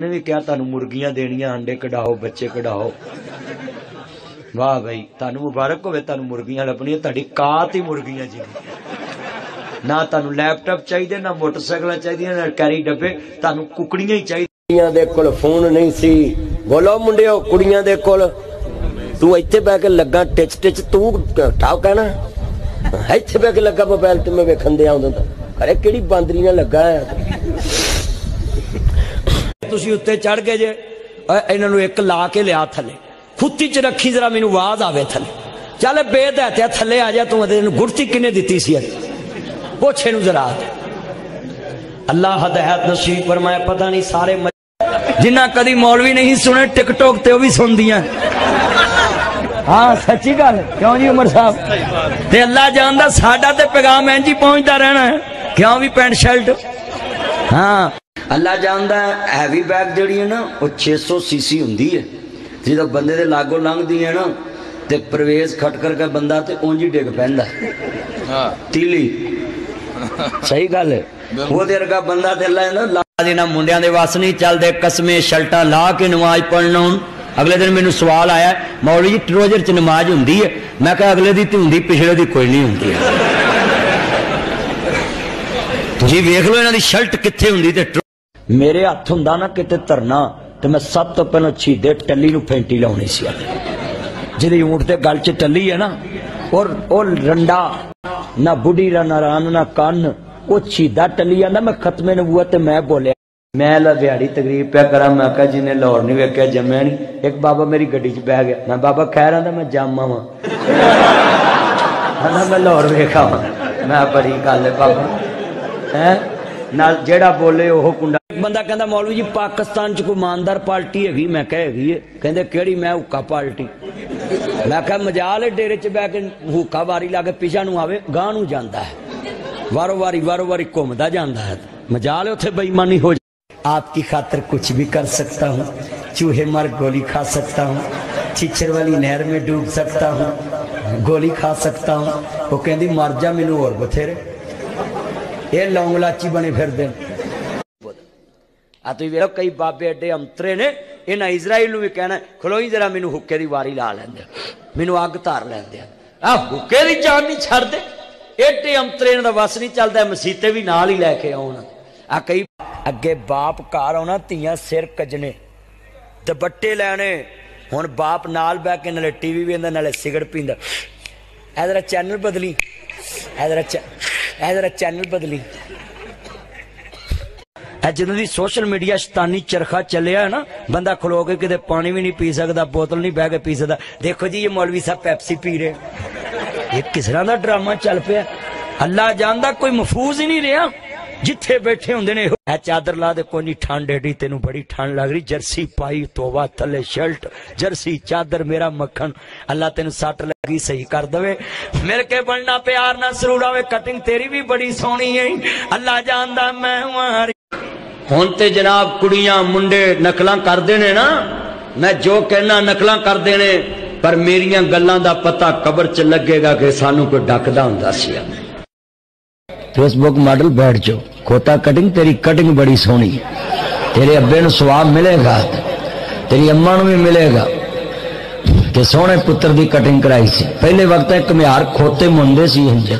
ਨੇ ਵੀ ਕਿਹਾ ਤੁਹਾਨੂੰ ਮੁਰਗੀਆਂ ਦੇਣੀਆਂ ਅੰਡੇ ਕਢਾਓ, ਬੱਚੇ ਕਢਾਓ। ਵਾਹ ਬਈ, ਤੁਹਾਨੂੰ ਮੁਬਾਰਕ ਹੋਵੇ, ਤੁਹਾਨੂੰ ਮੁਰਗੀਆਂ ਲੱਭਣੀਆਂ, ਤੁਹਾਡੀ ਕਾਤ ਹੀ ਮੁਰਗੀਆਂ ਜੀ। ਨਾ ਤੁਹਾਨੂੰ ਲੈਪਟਾਪ ਚਾਹੀਦੇ, ਨਾ ਮੋਟਰਸਾਈਕਲਾਂ ਚਾਹੀਦੀਆਂ, ਨਾ ਕੈਰੀ ਡੱਬੇ, ਤੁਹਾਨੂੰ ਕੁਕੜੀਆਂ ਹੀ ਚਾਹੀਦੀਆਂ। ਦੇ ਕੋਲ ਫੋਨ ਨਹੀਂ ਸੀ। ਬੋਲੋ ਮੁੰਡਿਓ, ਕੁੜੀਆਂ ਦੇ ਕੋਲ। ਤੂੰ ਇੱਥੇ ਬਹਿ ਕੇ ਲੱਗਾ, ਟਿਚ ਟਿਚ, ਤੂੰ ਠਾਉ ਕਹਿਣਾ ਇੱਥੇ ਬਹਿ ਕੇ ਲੱਗਾ ਮੋਬਾਈਲ, ਤੇ ਮੈਂ ਵੇਖਣ ਦੇ ਆਉਂਦਾ ਅਰੇ ਕਿਹੜੀ ਬਾਂਦਰੀ ਨਾਲ ਲੱਗਾ ਹੈ ਤੁਸੀਂ ਉੱਤੇ ਚੜ ਗਏ ਜੇ ਅ, ਇਹਨਾਂ ਨੂੰ ਇੱਕ ਲਾ ਕੇ ਲਿਆ ਥੱਲੇ ਖੁੱਤੀ ਚ ਰੱਖੀ ਜਰਾ ਮੈਨੂੰ ਆਵਾਜ਼ ਆਵੇ ਥੱਲੇ ਚੱਲ ਬੇਦਹਤਿਆ ਥੱਲੇ ਆ ਜਾ ਤੂੰ ਇਹਨੂੰ ਗੁਰਤੀ ਕਿੰਨੇ ਦਿੱਤੀ ਸੀ ਅੱਜ ਪੁੱਛ ਇਹਨੂੰ ਜਰਾ ਅੱਲਾਹ ਹਦਾਇਤ ਨਸੀਬ ਫਰਮਾਏ ਪਤਾ ਨਹੀਂ ਸਾਰੇ ਮ- ਜਿਨ੍ਹਾਂ ਕਦੀ ਮੌਲਵੀ ਨਹੀਂ ਸੁਣੇ ਟਿਕਟੋਕ ਤੇ ਉਹ ਵੀ ਸੁਣਦੀਆਂ ਹਾਂ ਸੱਚੀ ਗੱਲ ਕਿਉਂ ਜੀ ਉਮਰ ਸਾਹਿਬ ਤੇ ਅੱਲਾਹ ਜਾਣਦਾ ਸਾਡਾ ਤੇ ਪੈਗਾਮ ਇੰਜ ਹੀ ਪਹੁੰਚਦਾ ਰਹਿਣਾ ਹੈ ਕਿਉਂ ਵੀ ਪੈਂਟ ਸ਼ਰਟ ਹਾਂ ਅੱਲਾ ਜਾਣਦਾ ਹੈਵੀ ਬੈਗ ਜਿਹੜੀ ਹੈ ਨਾ ਉਹ 600 ਸੀਸੀ ਹੁੰਦੀ ਹੈ ਜਦੋਂ ਬੰਦੇ ਦੇ ਲਾਗੋਂ ਲੰਘਦੀ ਹੈ ਨਾ ਤੇ ਪ੍ਰਵੇਸ਼ ਖਟ ਕਰਕੇ ਬੰਦਾ ਤੇ ਉਂਝ ਹੀ ਡਿੱਗ ਪੈਂਦਾ ਹਾਂ ਤੀਲੀ ਸਹੀ ਗੱਲ ਹੈ ਉਹਦੇ ਵਰਗਾ ਬੰਦਾ ਤੇ ਅੱਲਾ ਨਾ ਲਾ ਦੇਣਾ ਮੁੰਡਿਆਂ ਦੇ ਵਸ ਨਹੀਂ ਚੱਲਦੇ ਕਸਮੇ ਸ਼ਲਟਾਂ ਲਾ ਕੇ ਨਮਾਜ਼ ਪੜ੍ਹਨਾ ਹੁਣ ਅਗਲੇ ਦਿਨ ਮੈਨੂੰ ਸਵਾਲ ਆਇਆ ਮੌਲਵੀ ਜੀ ਟਰੋਜ਼ਰ ਚ ਨਮਾਜ਼ ਹੁੰਦੀ ਹੈ ਮੈਂ ਕਿਹਾ ਅਗਲੇ ਦੀ ਤੇ ਹੁੰਦੀ ਪਿਛਲੇ ਦੀ ਕੋਈ ਨਹੀਂ ਹੁੰਦੀ ਤੁਸੀਂ ਵੇਖ ਲਓ ਇਹਨਾਂ ਦੀ ਸ਼ਰਟ ਕਿੱਥੇ ਹੁੰਦੀ ਤੇ ਟਰੋ- ਮੇਰੇ ਹੱਥ ਹੁੰਦਾ ਨਾ ਕਿਤੇ ਧਰਨਾ, ਤੇ ਮੈਂ ਸਭ ਤੋਂ ਪਹਿਲਾਂ ਛੀਦੇ ਟੱਲੀ ਨੂੰ ਫੈਂਟੀ ਲਾਉਣੀ ਸੀ ਜਿਹਦੀ ਊਂਟ ਤੇ ਗਲ 'ਚ ਟੱਲੀ ਹੈ ਨਾ, ਔਰ ਉਹ ਰੰਡਾ, ਨਾ ਬੁੱਢੀ ਰਾ ਨਾ ਨਾ ਕੰਨ, ਉਹ ਛੀਦਾ ਟੱਲੀ ਜਾਂਦਾ ਮੈਂ ਖਤਮੇ ਨਬੂਵਤ ਤੇ ਮੈਂ ਬੋਲਿਆ, ਮੈਂ ਲਾ ਦਿਹਾੜੀ ਤਕਰੀਬ ਪਿਆ ਕਰਾਂ, ਮੈਂ ਕਹਾ ਜਿਹਨੇ ਲਾਹੌਰ ਨਹੀਂ ਵੇਖਿਆ, ਜੰਮਿਆ ਨਹੀਂ। ਇੱਕ ਬਾਬਾ ਮੇਰੀ ਗੱਡੀ 'ਚ ਬਹਿ ਗਿਆ, ਮੈਂ ਬਾਬਾ, ਖੈਰ ਆਂਦਾ, ਮੈਂ ਜਾਮਾ ਵਾਂ ਕਹਿੰਦਾ ਮੈਂ ਲਾਹੌਰ ਵੇਖਾ ਵਾਂ ਮੈਂ ਬੜੀ ਗੱਲ ਹੈ ਬਾਬਾ। ਹੈ? ਨਾਲ ਜਿਹੜਾ ਬੋਲੇ ਉਹ ਕੁੰਡਾ ਬੰਦਾ ਕਹਿੰਦਾ ਮੌਲਵੀ ਜੀ ਪਾਕਿਸਤਾਨ ਚ ਕੋਈ ਇਮਾਨਦਾਰ ਪਾਰਟੀ ਹੈਗੀ ਮੈਂ ਕਹੇ ਹੈਗੀ ਹੈ ਕਹਿੰਦੇ ਕਿਹੜੀ ਮੈਂ ਹੁੱਕਾ ਪਾਰਟੀ ਮੈਂ ਕਿਹਾ ਮਜਾਲ ਹੈ ਡੇਰੇ ਚ ਬਹਿ ਕੇ ਹੁੱਕਾ ਵਾਰੀ ਲਾ ਕੇ ਪਿਛਾ ਨੂੰ ਆਵੇ ਗਾਂ ਨੂੰ ਜਾਂਦਾ ਹੈ ਵਾਰੋ ਵਾਰੀ ਵਾਰੋ ਵਾਰੀ ਘੁੰਮਦਾ ਜਾਂਦਾ ਹੈ ਮਜਾਲ ਹੈ ਉੱਥੇ ਬੇਈਮਾਨੀ ਹੋ आपकी खातर कुछ भी कर सकता हूँ चूहे मर गोली खा सकता हूँ छिछर वाली नहर में डूब सकता हूँ गोली खा सकता हूँ वो कहती मर जा मैनू और बथेरे ਇਹ ਲੌਂਗਲਾਚੀ ਬਣੇ ਫਿਰਦੇ ਆ ਤੁਸੀਂ ਵੇਖੋ ਕਈ ਬਾਬੇ ਐਡੇ ਅੰਤਰੇ ਨੇ, ਇਹਨਾਂ ਇਜ਼ਰਾਈਲ ਨੂੰ ਵੀ ਕਹਿਣਾ ਖਲੋਈ ਜਰਾ ਮੈਨੂੰ ਹੁੱਕੇ ਦੀ ਵਾਰੀ ਲਾ ਲੈਂਦੇ ਮੈਨੂੰ ਅੱਗ ਧਾਰ ਲੈਂਦੇ ਆ। ਹੁੱਕੇ ਦੀ ਜਾਨ ਨਹੀਂ ਛੱਡਦੇ। ਐਡੇ ਅੰਤਰੇ ਦਾ ਵਸ ਨਹੀਂ ਚੱਲਦਾ, ਮਸੀਤੇ ਵੀ ਨਾਲ ਹੀ ਲੈ ਕੇ ਆਉਣ। ਆ ਕਈ ਅੱਗੇ ਬਾਪ ਘਰ ਆਉਣਾ, ਧੀਆਂ ਸਿਰ ਕਜਨੇ ਦੁਪੱਟੇ ਲੈਣੇ, ਹੁਣ ਬਾਪ ਨਾਲ ਬਹਿ ਕੇ ਨਾਲੇ ਟੀਵੀ ਵੇਂਦਾ ਨਾਲੇ ਸਿਗਰਟ ਪੀਂਦਾ। ਐ ਜਰਾ ਚੈਨਲ ਬਦਲੀ। ਐ ਜਰਾ ਇਧਰ ਇਧਰ ਚੈਨਲ ਬਦਲੀ ਇਹ ਜਦੋਂ ਦੀ ਸੋਸ਼ਲ ਮੀਡੀਆ ਸ਼ੈਤਾਨੀ ਚਰਖਾ ਚੱਲਿਆ ਨਾ ਬੰਦਾ ਖਲੋ ਕੇ ਕਿਤੇ ਪਾਣੀ ਵੀ ਨਹੀਂ ਪੀ ਸਕਦਾ ਬੋਤਲ ਨਹੀਂ ਬਹਿ ਕੇ ਪੀ ਸਕਦਾ ਦੇਖੋ ਜੀ ਇਹ ਮੌਲਵੀ ਸਾਹਿਬ ਪੈਪਸੀ ਪੀ ਰਹੇ ਇਹ ਕਿਸ ਤਰ੍ਹਾਂ ਦਾ ਡਰਾਮਾ ਚੱਲ ਪਿਆ ਅੱਲਾ ਜਾਣਦਾ ਕੋਈ ਮਫੂਜ਼ ਹੀ ਨਹੀਂ ਰਿਹਾ ਜਿੱਥੇ ਬੈਠੇ ਹੁੰਦੇ ਨੇ ਇਹ ਚਾਦਰ ਲਾ ਦੇ ਕੋਈ ਨਹੀਂ ਠੰਡ ਏਡੀ ਤੈਨੂੰ ਬੜੀ ਠੰਡ ਲੱਗ ਰਹੀ ਜਰਸੀ ਪਾਈ ਤੋਬਾ ਥੱਲੇ ਸ਼ਰਟ ਜਰਸੀ ਚਾਦਰ ਮੇਰਾ ਮੱਖਣ ਅੱਲਾ ਤੈਨੂੰ ਸੱਟ ਲੱਗੀ ਸਹੀ ਕਰ ਦਵੇ? ਮਿਲ ਕੇ ਬਣਨਾ ਪਿਆਰ ਨਾਲ ਸਰੂੜਾ ਵੇ ਕਟਿੰਗ ਤੇਰੀ ਵੀ ਬੜੀ ਸੋਹਣੀ ਹੈ। ਅੱਲਾ ਜਾਣਦਾ ਮੈਂ ਮਾਰੀ ਹੁਣ ਤੇ ਜਨਾਬ ਕੁੜੀਆਂ, ਮੁੰਡੇ ਨਕਲਾਂ ਕਰਦੇ ਨੇ ਨਾ, ਮੈਂ ਜੋ ਕਹਿਣਾ ਨਕਲਾਂ ਕਰਦੇ ਨੇ, ਪਰ ਮੇਰੀਆਂ ਗੱਲਾਂ ਦਾ ਪਤਾ ਕਬਰ 'ਚ ਲੱਗੇਗਾ ਕਿ ਸਾਨੂੰ ਕੋਈ ਡੱਕਦਾ ਹੁੰਦਾ ਸੀ। ਫੇਸਬੁੱਕ ਮਾਡਲ ਬੈਠ ਜਾਓ। ਖੋਤਾ ਕਟਿੰਗ ਤੇਰੀ ਕਟਿੰਗ ਬੜੀ ਸੋਹਣੀ ਹੈ। ਤੇਰੇ ਅੱਬੇ ਨੂੰ ਸਵਾਬ ਮਿਲੇਗਾ, ਤੇਰੀ ਅੰਮਾ ਨੂੰ ਵੀ ਮਿਲੇਗਾ। ਕਿ ਸੋਹਣੇ ਪੁੱਤਰ ਦੀ ਕਟਿੰਗ ਕਰਾਈ ਸੀ ਪਹਿਲੇ ਵਕਤ ਇੱਕ ਮਿਆਰ ਖੋਤੇ ਮੁੰਡੇ ਸੀ ਇੰਜ